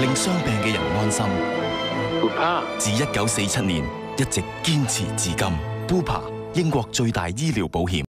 令伤病嘅人安心。自一九四七年一直坚持至今。Bupa 英国最大医疗保险。